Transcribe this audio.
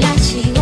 Là